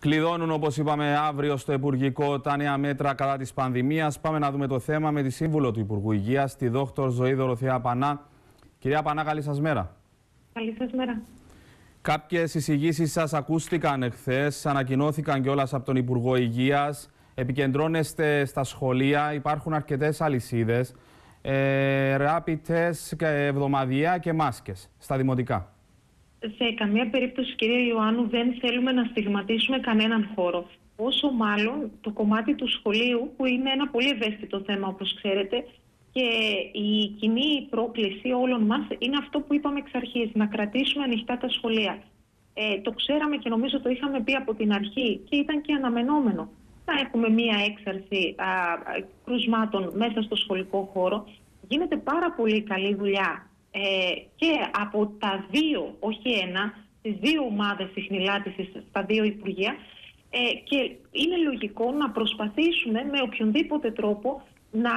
Κλειδώνουν, όπως είπαμε, αύριο στο Υπουργικό τα νέα μέτρα κατά της πανδημίας. Πάμε να δούμε το θέμα με τη Σύμβουλο του Υπουργού Υγείας, τη Δόκτωρ Ζωή Δωροθέα Πανά. Κυρία Πανά, καλή σας μέρα. Καλή σας μέρα. Κάποιες εισηγήσεις σας ακούστηκαν εχθές, ανακοινώθηκαν κιόλας από τον Υπουργό Υγείας. Επικεντρώνεστε στα σχολεία, υπάρχουν αρκετές αλυσίδες, ε, rapid test εβδομαδιαία και μάσκες στα δημοτικά σε καμία περίπτωση, κυρία Ιωάννου, δεν θέλουμε να στιγματίσουμε κανέναν χώρο. Όσο μάλλον το κομμάτι του σχολείου, που είναι ένα πολύ ευαίσθητο θέμα, όπως ξέρετε, και η κοινή πρόκληση όλων μας είναι αυτό που είπαμε εξ αρχής, να κρατήσουμε ανοιχτά τα σχολεία. Ε, το ξέραμε και νομίζω το είχαμε πει από την αρχή και ήταν και αναμενόμενο. Θα έχουμε μία έξαρση α, κρουσμάτων μέσα στο σχολικό χώρο. Γίνεται πάρα πολύ καλή δουλειά ε, και από τα δύο, όχι ένα, τις δύο ομάδες συχνηλάτησης στα δύο Υπουργεία ε, και είναι λογικό να προσπαθήσουμε με οποιονδήποτε τρόπο να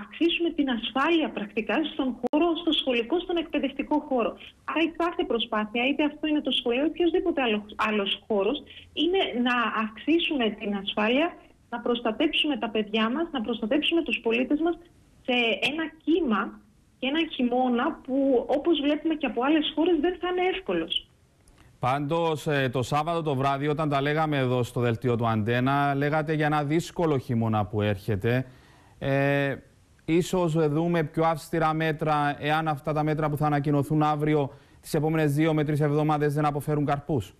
αυξήσουμε την ασφάλεια πρακτικά στον χώρο, στο σχολικό, στον εκπαιδευτικό χώρο. Άρα η κάθε προσπάθεια, είτε αυτό είναι το σχολείο, είτε οποιοδήποτε άλλος άλλος χώρος, είναι να αυξήσουμε την ασφάλεια, να προστατέψουμε τα παιδιά μας, να προστατέψουμε τους πολίτες μας σε ένα κύμα και ένα χειμώνα που όπως βλέπουμε και από άλλες χώρες δεν θα είναι εύκολος. Πάντως ε, το Σάββατο το βράδυ όταν τα λέγαμε εδώ στο δελτίο του Αντένα λέγατε για ένα δύσκολο χειμώνα που έρχεται. Ε, ίσως δούμε πιο αυστηρά μέτρα εάν αυτά τα μέτρα που θα ανακοινωθούν αύριο τις επόμενες δύο με τρεις εβδομάδες δεν αποφέρουν καρπούς;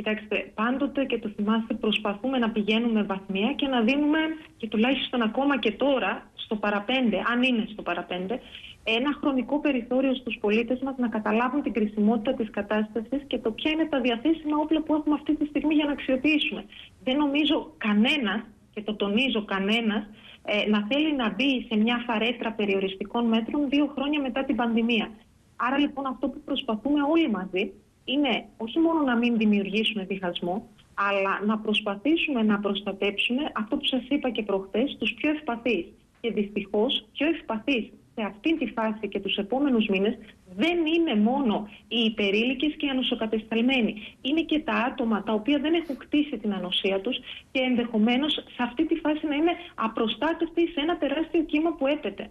Κοιτάξτε, πάντοτε και το θυμάστε προσπαθούμε να πηγαίνουμε βαθμία και να δίνουμε και τουλάχιστον ακόμα και τώρα στο παραπέντε, αν είναι στο παραπέντε, ένα χρονικό περιθώριο στους πολίτες μας να καταλάβουν την κρισιμότητα της κατάστασης και το ποια είναι τα διαθέσιμα όπλα που έχουμε αυτή τη στιγμή για να αξιοποιήσουμε. Δεν νομίζω κανένας, και το τονίζω κανένας, ε, να θέλει να μπει σε μια φαρέτρα περιοριστικών μέτρων δύο χρόνια μετά την πανδημία. Άρα λοιπόν αυτό που προσπαθούμε όλοι μαζί είναι όχι μόνο να μην δημιουργήσουμε διχασμό, αλλά να προσπαθήσουμε να προστατέψουμε αυτό που σας είπα και προχτές, τους πιο ευπαθείς. Και δυστυχώς πιο ευπαθείς σε αυτή τη φάση και τους επόμενους μήνες δεν είναι μόνο οι υπερήλικες και οι ανοσοκατεσταλμένοι. Είναι και τα άτομα τα οποία δεν έχουν κτίσει την ανοσία τους και ενδεχομένως σε αυτή τη φάση να είναι απροστάτευτοι σε ένα τεράστιο κύμα που έπεται.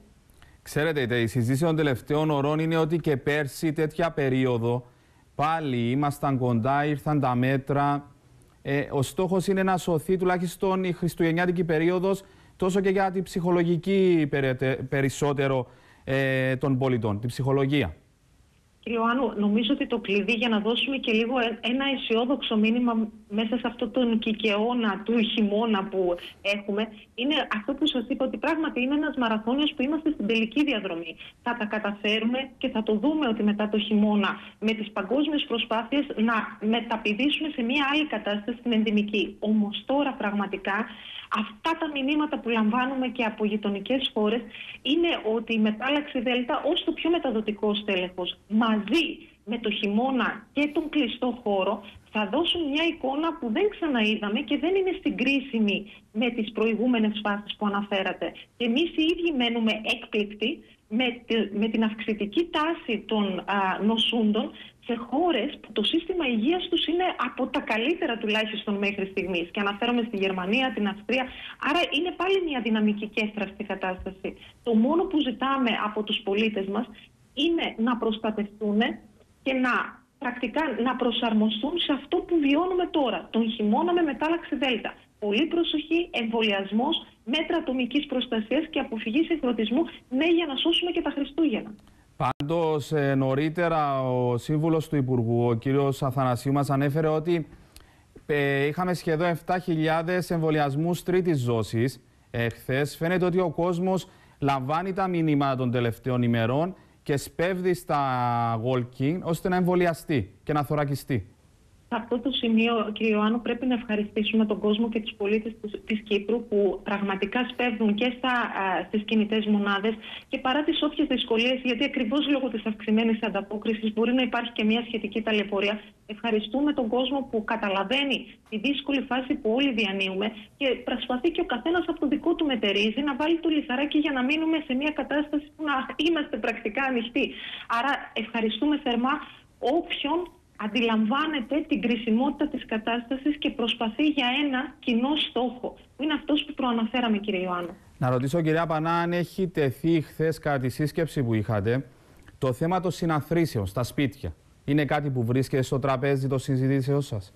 Ξέρετε, η συζήτηση των τελευταίων ωρών είναι ότι και πέρσι τέτοια περίοδο πάλι ήμασταν κοντά, ήρθαν τα μέτρα. Ε, ο στόχος είναι να σωθεί τουλάχιστον η χριστουγεννιάτικη περίοδος τόσο και για την ψυχολογική περισσότερο ε, των πολιτών, την ψυχολογία. Κύριε Ιωάννου, νομίζω ότι το κλειδί για να δώσουμε και λίγο ένα αισιόδοξο μήνυμα μέσα σε αυτόν τον κικαιώνα του χειμώνα που έχουμε είναι αυτό που σας είπα ότι πράγματι είναι ένας μαραθώνιος που είμαστε στην τελική διαδρομή. Θα τα καταφέρουμε και θα το δούμε ότι μετά το χειμώνα με τις παγκόσμιες προσπάθειες να μεταπηδήσουμε σε μια άλλη κατάσταση στην ενδυμική. Όμως τώρα πραγματικά Αυτά τα μηνύματα που λαμβάνουμε και από γειτονικές χώρες είναι ότι η μετάλλαξη ΔΕΛΤΑ ως το πιο μεταδοτικό στέλεχος μαζί με το χειμώνα και τον κλειστό χώρο θα δώσουν μια εικόνα που δεν ξαναείδαμε και δεν είναι συγκρίσιμη με τις προηγούμενες φάσεις που αναφέρατε. Και εμείς οι ίδιοι μένουμε έκπληκτοι με, με την αυξητική τάση των α, νοσούντων σε χώρες που το σύστημα υγείας τους είναι από τα καλύτερα τουλάχιστον μέχρι στιγμής. Και αναφέρομαι στη Γερμανία, την Αυστρία. Άρα είναι πάλι μια δυναμική και εύθραυστη κατάσταση. Το μόνο που ζητάμε από τους πολίτες μας είναι να προστατευτούν και να πρακτικά να προσαρμοστούν σε αυτό που βιώνουμε τώρα, τον χειμώνα με μετάλλαξη Δέλτα. Πολύ προσοχή, εμβολιασμός, μέτρα ατομικής προστασίας και αποφυγής εκδοτισμού, ναι, για να σώσουμε και τα Χριστούγεννα. Πάντως ε, νωρίτερα ο σύμβουλος του Υπουργού, ο κύριος Αθανασίου, μας ανέφερε ότι ε, είχαμε σχεδόν 7.000 εμβολιασμούς τρίτης δόσης εχθές. Φαίνεται ότι ο κόσμος λαμβάνει τα μηνύματα των τελευταίων ημερών και σπέβδει στα Walking ώστε να εμβολιαστεί και να θωρακιστεί. Σε αυτό το σημείο, κύριε Ιωάννου, πρέπει να ευχαριστήσουμε τον κόσμο και τους πολίτες της Κύπρου που πραγματικά σπέβδουν και στα, α, στις κινητές μονάδες και παρά τις όποιες δυσκολίες, γιατί ακριβώς λόγω της αυξημένης ανταπόκρισης μπορεί να υπάρχει και μια σχετική ταλαιπωρία. Ευχαριστούμε τον κόσμο που καταλαβαίνει τη δύσκολη φάση που όλοι διανύουμε και προσπαθεί και ο καθένας από το δικό του μετερίζει να βάλει το λιθαράκι για να μείνουμε σε μια κατάσταση που να είμαστε πρακτικά ανοιχτοί. Άρα ευχαριστούμε θερμά όποιον αντιλαμβάνεται την κρισιμότητα της κατάστασης και προσπαθεί για ένα κοινό στόχο, που είναι αυτός που προαναφέραμε κύριε Ιωάννου. Να ρωτήσω κυρία Πανά αν έχει τεθεί χθες κατά τη σύσκεψη που είχατε; Το θέμα των συναθρήσεων στα σπίτια. Είναι κάτι που βρίσκεται στο τραπέζι των συζητήσεων σας;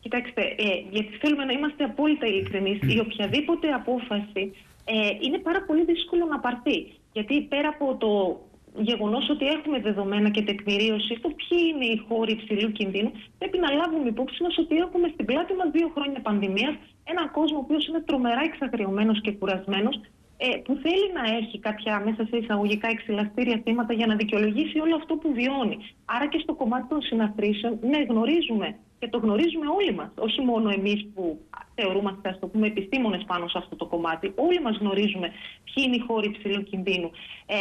Κοιτάξτε, ε, γιατί θέλουμε να είμαστε απόλυτα ειλικρινείς, η οποιαδήποτε απόφαση ε, είναι πάρα πολύ δύσκολο να πάρθει. Γιατί πέρα από το γεγονός ότι έχουμε δεδομένα και τεκμηρίωση στο ποιοι είναι οι χώροι υψηλού κινδύνου, πρέπει να λάβουμε υπόψη μας ότι έχουμε στην πλάτη μας δύο χρόνια πανδημίας έναν κόσμο ο οποίος είναι τρομερά εξαγριωμένος και κουρασμένος, ε, που θέλει να έχει κάποια μέσα σε εισαγωγικά εξυλαστήρια θύματα για να δικαιολογήσει όλο αυτό που βιώνει. Άρα και στο κομμάτι των συναθρήσεων, ναι, γνωρίζουμε και το γνωρίζουμε όλοι μας, όχι μόνο εμείς που θεωρούμαστε, ας το πούμε, επιστήμονες πάνω σε αυτό το κομμάτι. Όλοι μας γνωρίζουμε ποιοι είναι οι χώροι υψηλού κινδύνου. Ε,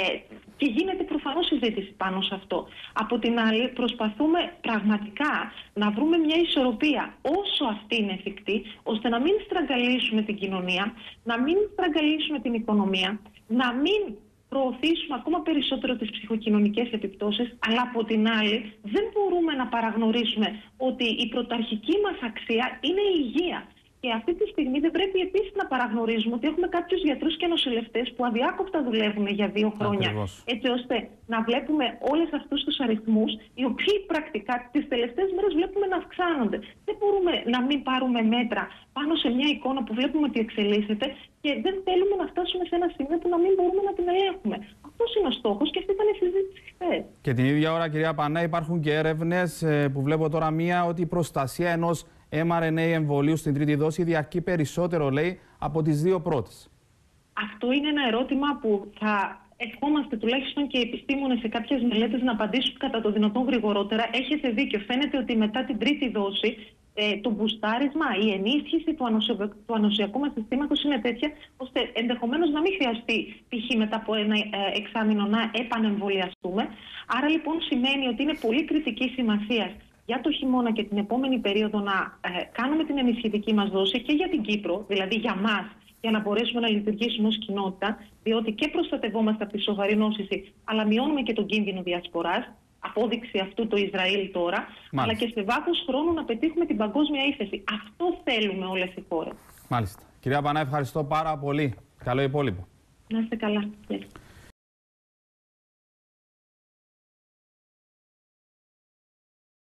και γίνεται προφανώς συζήτηση πάνω σε αυτό. Από την άλλη, προσπαθούμε πραγματικά να βρούμε μια ισορροπία όσο αυτή είναι εφικτή, ώστε να μην στραγγαλίσουμε την κοινωνία, να μην στραγγαλίσουμε την οικονομία, να μην προωθήσουμε ακόμα περισσότερο τις ψυχοκοινωνικές επιπτώσεις, αλλά από την άλλη δεν μπορούμε να παραγνωρίσουμε ότι η πρωταρχική μας αξία είναι η υγεία. Και αυτή τη στιγμή δεν πρέπει επίσης να παραγνωρίζουμε ότι έχουμε κάποιους γιατρούς και νοσηλευτές που αδιάκοπτα δουλεύουν για δύο χρόνια. Έτσι ώστε να βλέπουμε όλες αυτούς τους αριθμούς, οι οποίοι πρακτικά τις τελευταίες μέρες βλέπουμε να αυξάνονται. Δεν μπορούμε να μην πάρουμε μέτρα πάνω σε μια εικόνα που βλέπουμε ότι εξελίσσεται και δεν θέλουμε να φτάσουμε σε ένα σημείο που να μην μπορούμε να την ελέγχουμε. Αυτός είναι ο στόχος και αυτή ήταν η συζήτηση χθες. Και την ίδια ώρα, κυρία Πανά, υπάρχουν και έρευνες ε, που βλέπω τώρα μία ότι η προστασία ενός mRNA εμβολίου στην τρίτη δόση διαρκεί περισσότερο, λέει, από τις δύο πρώτες. Αυτό είναι ένα ερώτημα που θα ευχόμαστε τουλάχιστον και οι επιστήμονες σε κάποιες μελέτες να απαντήσουν κατά το δυνατόν γρηγορότερα. Έχετε δίκιο. Φαίνεται ότι μετά την τρίτη δόση ε, το μπουστάρισμα, η ενίσχυση του, ανοσιακού, του ανοσιακού μας συστήματος είναι τέτοια ώστε ενδεχομένως να μην χρειαστεί π.χ. μετά από ένα ε, εξάμεινο να επανεμβολιαστούμε. Άρα λοιπόν σημαίνει ότι είναι πολύ κριτική σημασία για το χειμώνα και την επόμενη περίοδο να ε, κάνουμε την ενισχυτική μας δόση και για την Κύπρο, δηλαδή για μας, για να μπορέσουμε να λειτουργήσουμε ως κοινότητα, διότι και προστατευόμαστε από τη σοβαρή νόσηση, αλλά μειώνουμε και τον κίνδυνο διασποράς, απόδειξη αυτού το Ισραήλ τώρα, αλλά και σε βάθος χρόνου να πετύχουμε την παγκόσμια ύφεση. Αυτό θέλουμε όλες οι χώρες. Μάλιστα. Κυρία Πανά, ευχαριστώ πάρα πολύ. Καλό υπόλοιπο. Να είστε καλά.